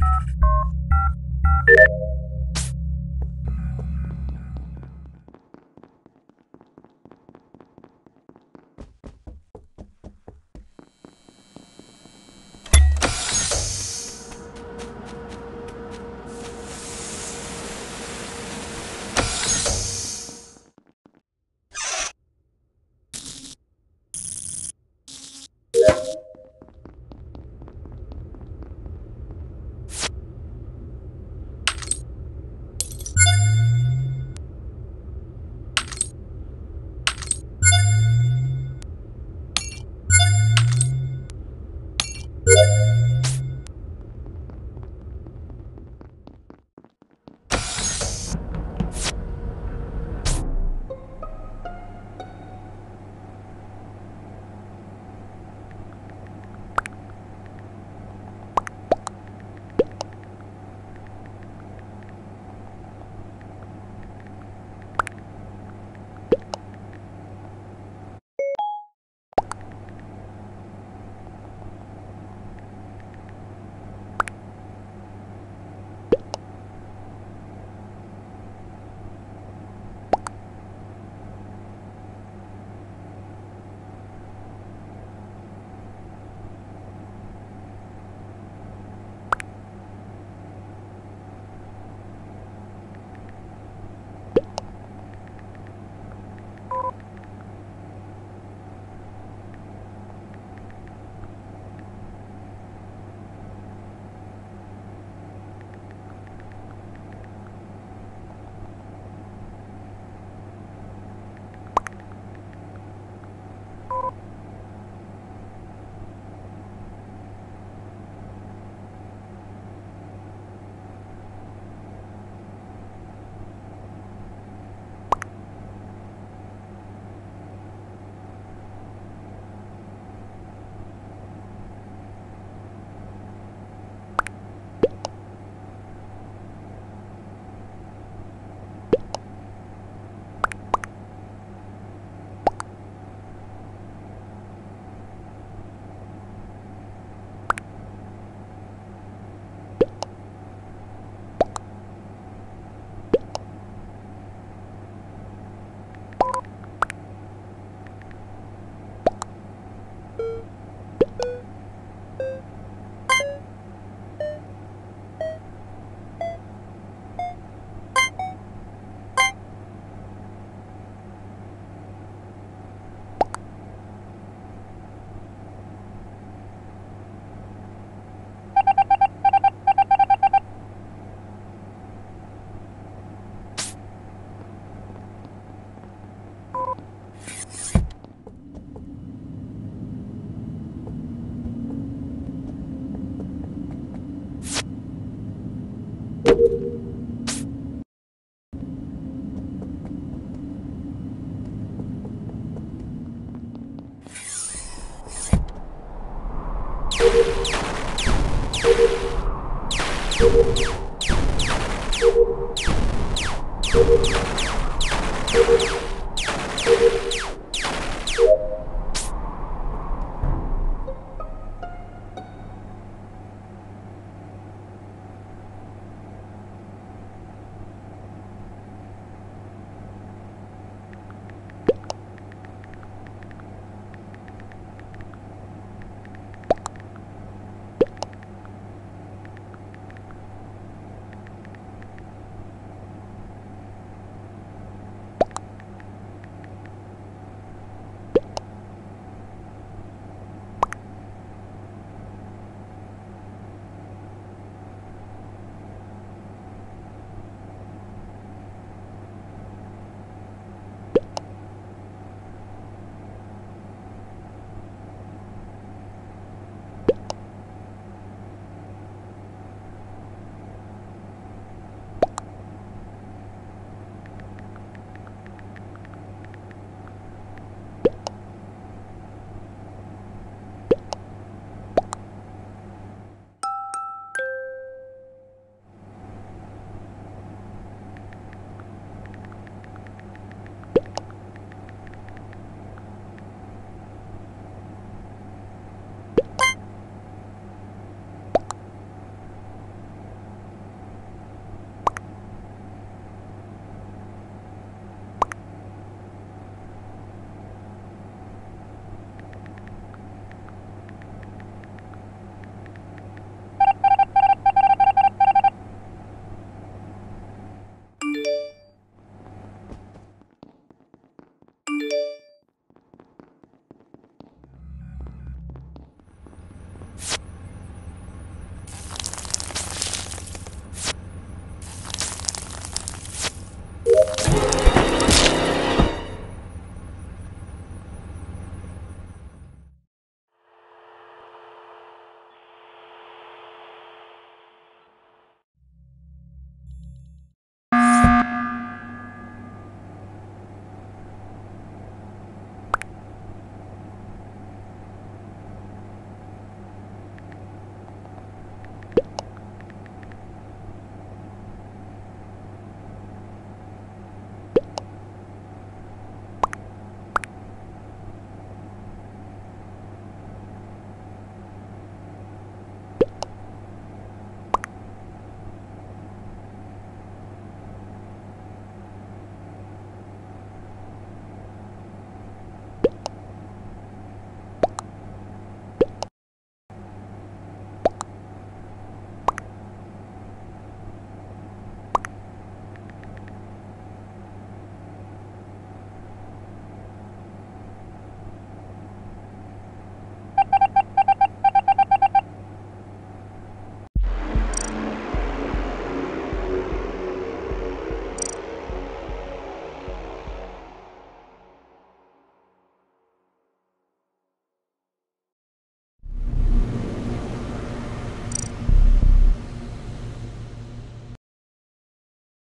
you